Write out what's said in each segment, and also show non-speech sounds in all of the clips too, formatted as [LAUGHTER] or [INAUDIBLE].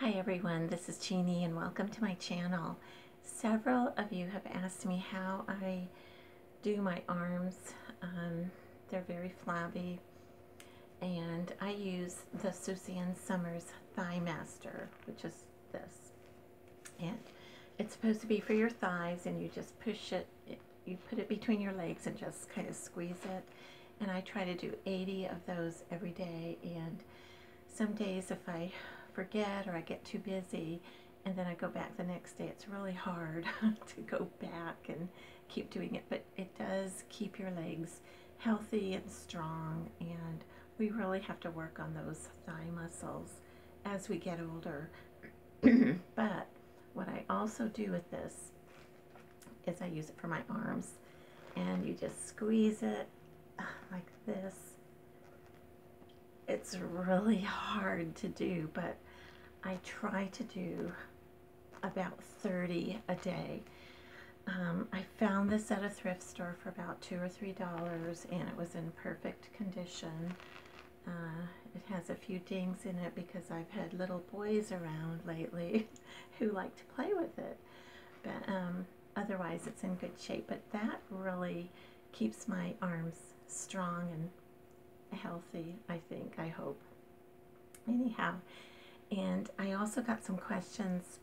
Hi everyone, this is Jeanie and welcome to my channel. Several of you have asked me how I do my arms. Um, they're very flabby and I use the Suzanne Somers Thigh Master, which is this. And it's supposed to be for your thighs and you just push it, you put it between your legs and just kind of squeeze it. And I try to do 80 of those every day and some days if I forget or I get too busy and then I go back the next day. It's really hard [LAUGHS] to go back and keep doing it, but it does keep your legs healthy and strong and we really have to work on those thigh muscles as we get older. [CLEARS THROAT] but what I also do with this is I use it for my arms and you just squeeze it [SIGHS] like this. It's really hard to do, but I try to do about 30 a day. Um, I found this at a thrift store for about two or three dollars and it was in perfect condition. Uh, it has a few dings in it because I've had little boys around lately [LAUGHS] who like to play with it. But um, otherwise it's in good shape. But that really keeps my arms strong and healthy, I think, I hope. Anyhow, and also got some questions.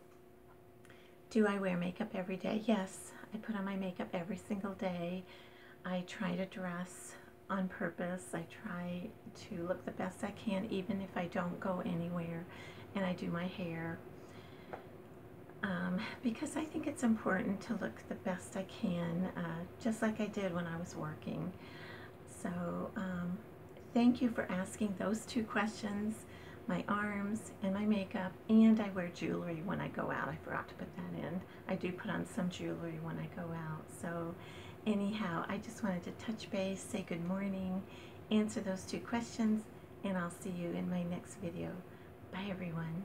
Do I wear makeup every day? Yes, I put on my makeup every single day. I try to dress on purpose. I try to look the best I can even if I don't go anywhere. And I do my hair um, because I think it's important to look the best I can, uh, just like I did when I was working. So um, thank you for asking those two questions my arms and my makeup, and I wear jewelry when I go out. I forgot to put that in. I do put on some jewelry when I go out. So anyhow, I just wanted to touch base, say good morning, answer those two questions, and I'll see you in my next video. Bye everyone.